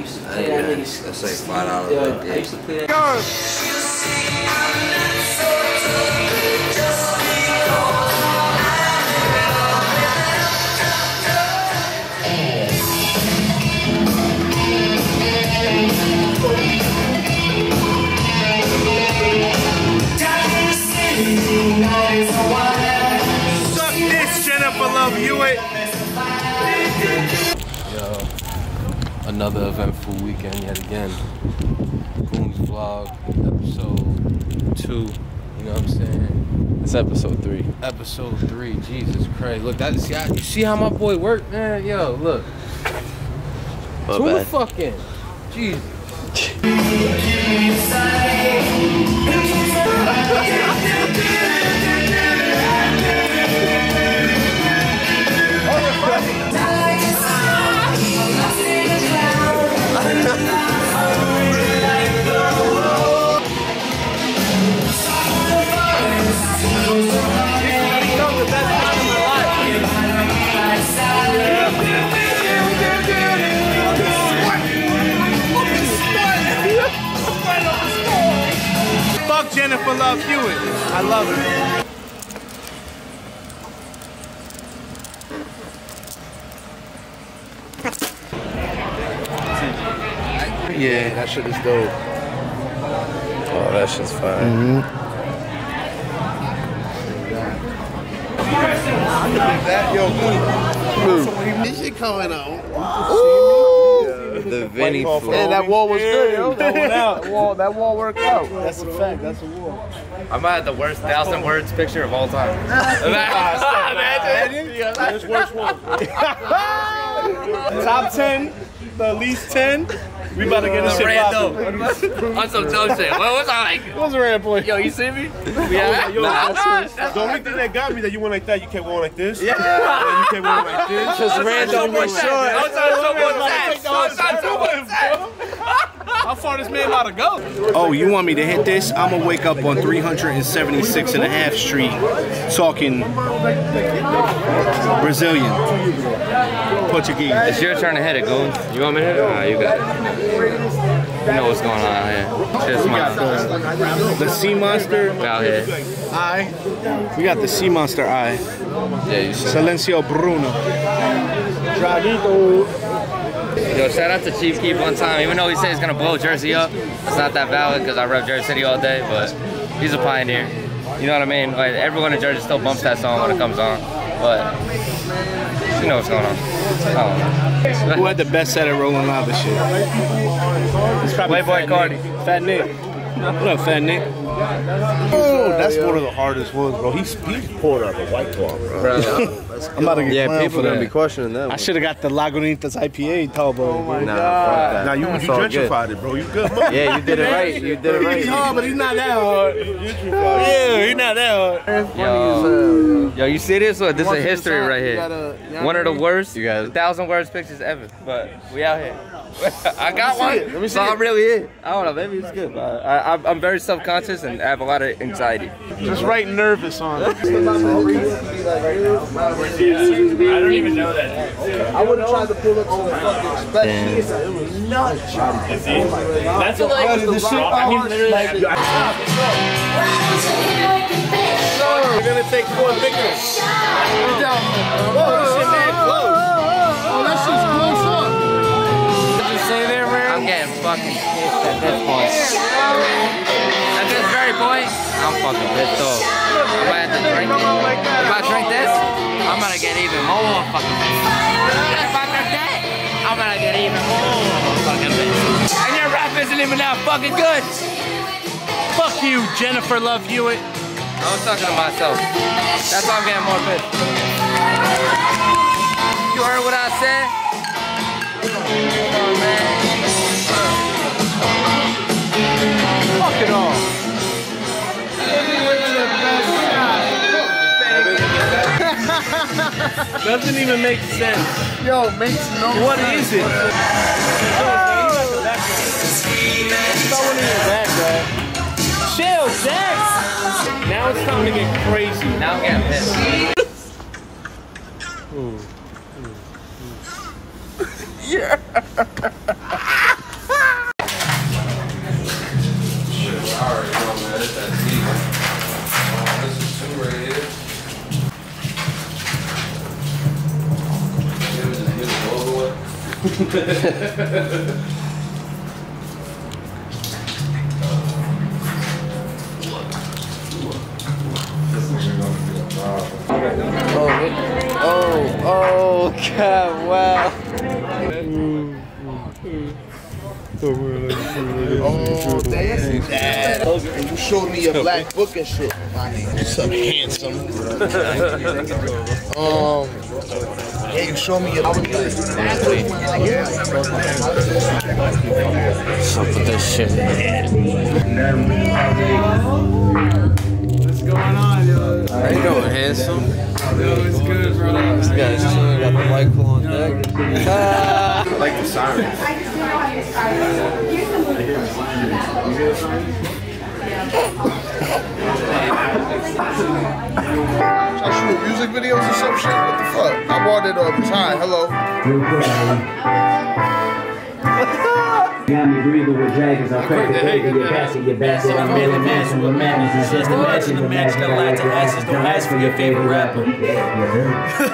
used to I play ain't that got- nigga. That's like five dollars Yeah, I used to play that. Another eventful weekend yet again. Goons vlog, episode two. You know what I'm saying? It's episode three. Episode three. Jesus Christ! Look, that see, how- you see how my boy worked, man? Yo, look. My Tune the bad. fuck in. Jesus. Jennifer Love Hewitt. I love her. Yeah, that shit is dope. Oh, that shit's fine. Mm-hmm. This shit coming out. The Vinny flow. Hey, that wall was good, yo. That went out. That wall, that wall worked out. That's a fact. That's a wall. I might have the worst thousand words picture of all time. Imagine. There's worst one. Top 10, the least 10. We about to get this shit popping. On some dumb shit. What was I like? What's a random point? Yo, you see me? Yeah. Yo, Nah. that's- the only thing that got me that you went like that, you kept going like this. Yeah. you kept going like this. Just random I was trying to show one test. I was trying to show test. How far this man about to go? Oh, you want me to hit this? I'm gonna wake up on 376 and a half street talking Brazilian. Portuguese. It's your turn to hit it, Goons. You want me to hit it? Nah, you got it. You know what's going on out here. Shit's my The sea monster out here. eye. We got the sea monster eye. Yeah, you see. Silencio Bruno. Yo, shout out to Chief Keef one time. Even though he said he's gonna blow Jersey up, it's not that valid because I rep Jersey City all day. But he's a pioneer. You know what I mean? Like everyone in Jersey still bumps that song when it comes on. But you know what's going on. I don't know. Who had the best set at rolling loud this shit? It's probably Playboi Carti. Fat Nick. What up, Fat Nick? Oh, that's one of the hardest ones, bro. He's he's poured out the white claw, bro. I'm about to get Yeah, people for gonna be questioning that. I should have got the Lagunitas IPA tall boy. Oh my Nah, fuck that. Now you, you It's all good. gentrified it, bro. You good? man. Yeah, you did it right. You did it He's right. hard, but he's not that hard. Yeah, he's not that hard. Yo, yo, you see this? Look, this is history right here. One of the worst You guys- thousand worst pictures ever. But we out here. I got one. Let me see so it. I'm really it. I don't know. Maybe it's good. But I, I, I'm very self-conscious and I have a lot of anxiety. Just right nervous on it. I don't even know that. I would have tried to pull up to the fucking spec. It was nuts. That's like the shit. I mean, literally. We're gonna take four pictures. Oh, that shit's close up. What did you say there, man? I'm getting fucking pissed at this point. At this very point, I'm fucking pissed off. I'm gonna have to drink it. If I drink this, I'm gonna get even more fucking pissed. If I drink that, I'm gonna get even more fucking pissed. And your rap isn't even that fucking good. Fuck you, Jennifer Love Hewitt. I was talking to myself. That's why I'm getting more pissed. You heard what I said? Come on, man. Doesn't even make sense. Yo, makes no What is it? Someone in your back, bro. Chill, Jax. Now it's time to get crazy. Now I'm getting pissed. I with. Oh, oh, God, wow. Oh, damn. Dad. And you showed me your black book and shit. My nigga. So handsome. um, yeah, you showed me your book. So put this shit What's going on, yo? How you doing, handsome? Yo, It's good, brother. This guy's chilling, got the white claw on deck. I like the sirens. Fuck? I bought it all the time. Hello. Got me breathing with dragons. I crack the egg in your basket, your basket. I'm really matching with madness. It's just imagine the magic I like to asses. Don't ask for your favorite rapper.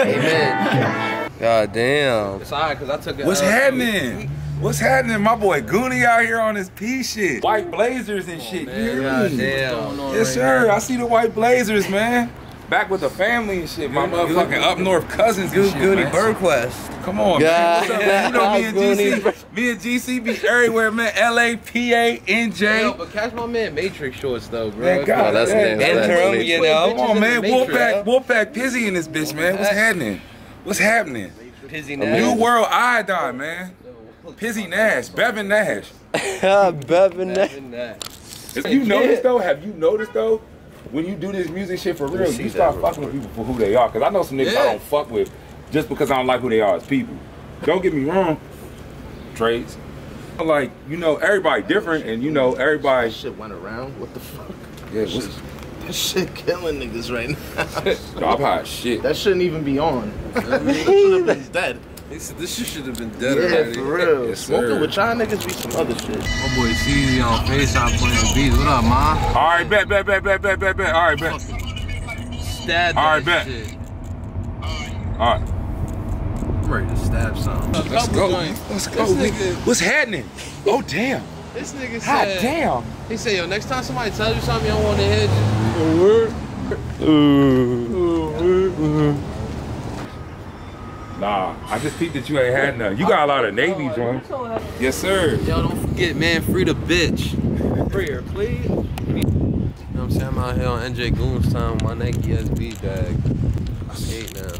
Amen. God damn. It's alright, cause I took it. What's uh, happening? What's happening? My boy Goonie out here on his P shit. White blazers and shit. You hear God me? damn. Yes, sir. I see the white blazers, man. Back with the family and shit. My motherfucking up north cousins and Good shit, Goody. Birdquest. Come on, God. man. What's up, man? You know me and GC. Me and GC be everywhere, man. LA, PA, Yo, but catch my man Matrix shorts though, bro. Man, God, Oh, that's damn. named for that you know. Come on, man. Matrix, Wolfpack, Wolfpack Pizzy in this bitch, man. What's happening? What's happening? Pizzy Nash. New World Iodine, man. Pizzy Nash, Bevin Nash. Bevin Nash. Have you noticed though? Have you noticed though? When you do this music shit for real, you that start fucking with people for who they are. Cause I know some niggas I don't fuck with just because I don't like who they are as people. Don't get me wrong, trades. Like you know, everybody different, and you know everybody. Shit went around. What the fuck? Yeah, what's, That shit killing niggas right now. no, I'm hot shit. That shouldn't even be on. That should have been dead. This, this shit should have been dead Yeah, already. for real. Yes, Smoking sir. with y'all niggas be some other shit. My boy CZ on FaceTime playing the beats. What up, ma? All right, bet, bet, bet, bet, bet, bet, bet. All right, bet. Stab All right, that bet. shit. All right, I'm ready to stab something. let's go. Let's go. Nigga. nigga- What's happening? Oh damn! This nigga Hot said, damn! he said, yo, next time somebody tells you something you don't want to hear, just Nah, I just peeped that you ain't had none. You got a lot of Navy joints. Yes, sir. Yo, don't forget, man, free the bitch. Free her, please. You know what I'm saying? I'm out here on NJ Goons time with my Nike SB bag. I skate now.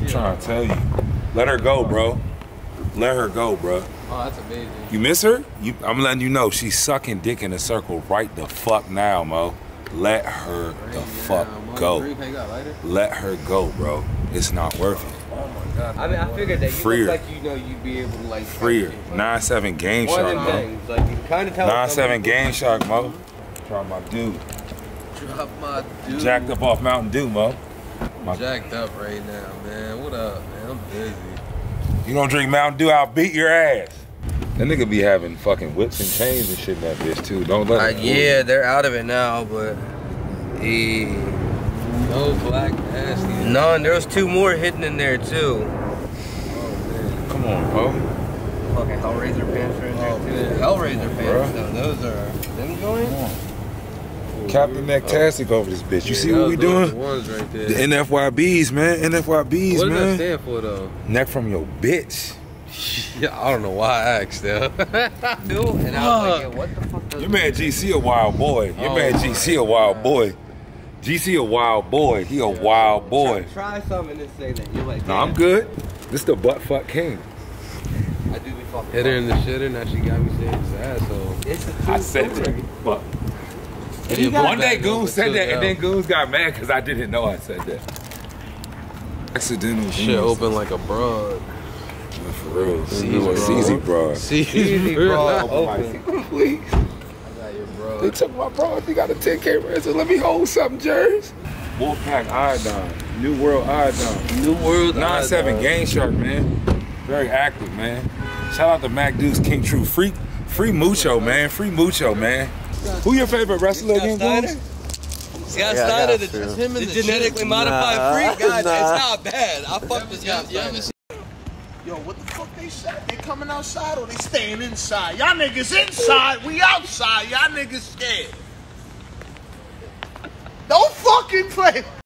I'm trying to tell you. Let her go, bro. Let her go, bro. Oh, that's amazing. You miss her? You, I'm letting you know she's sucking dick in a circle right the fuck now, Mo. Let her the fuck go. Let her go, bro. It's not worth it. I mean, I figured that you Free her. look like you know you'd be able to like. Free her. Nine seven game One shark, of Mo. them things, like you kind of tell. Nine seven game shark, Mo. Try my dude. Drop my dude. Jacked up off Mountain Dew, Mo. My- Jacked up right now, man. What up, man? I'm busy. You don't drink Mountain Dew, I'll beat your ass. That nigga be having fucking whips and chains and shit in that bitch too. Don't let Uh, him yeah, they're out of it now, but. Eh. No black nasty. None. There was two more hidden in there too. Oh, Come on, bro. Fucking Hellraiser pants are in there Oh, too. man. Hellraiser pants, though. Those are them joints. Captain Necktastic over this bitch. You see what we doing? The ones right there. The NFYBs, man. NFYBs, what does that man. stand for, though? Neck from your bitch. Yeah, I don't know why I asked that. Two, and I was like, yeah, what the fuck? Does Your man GC a wild boy. Your Oh man my GC a wild boy. GC a wild boy. He a wild boy. Try something and say that you're like. No, I'm good. This the butt fuck king. I do be fucking. Hit her in the shitter, now she got me saying it's asshole. It's a two I said story. that. But one day Goons said that, and then Goons got mad because I didn't know I said that. Accidental Shit Goons. open like a broad. For real. Easy, CZ bro. See, Easy, bro. Open. Please. They took my bro. He got a 10K razor. Let me hold something, Jerz. Wolfpack Iodine. New World Iodine. New World 9-7 Game Shark, man. Very active, man. Shout out to Mac Dukes, King True. Free, free Mucho, man. Free Mucho, man. Who your favorite wrestler again, Goons? Yeah, Scott I Steiner, got the, to. him and the genetically modified Nah, freak. God, nah. it's not bad. I fuck with Scott Steiner. Yo, what the fuck they said? They coming outside or they staying inside? Y'all niggas inside, we outside. Y'all niggas scared. Don't fucking play.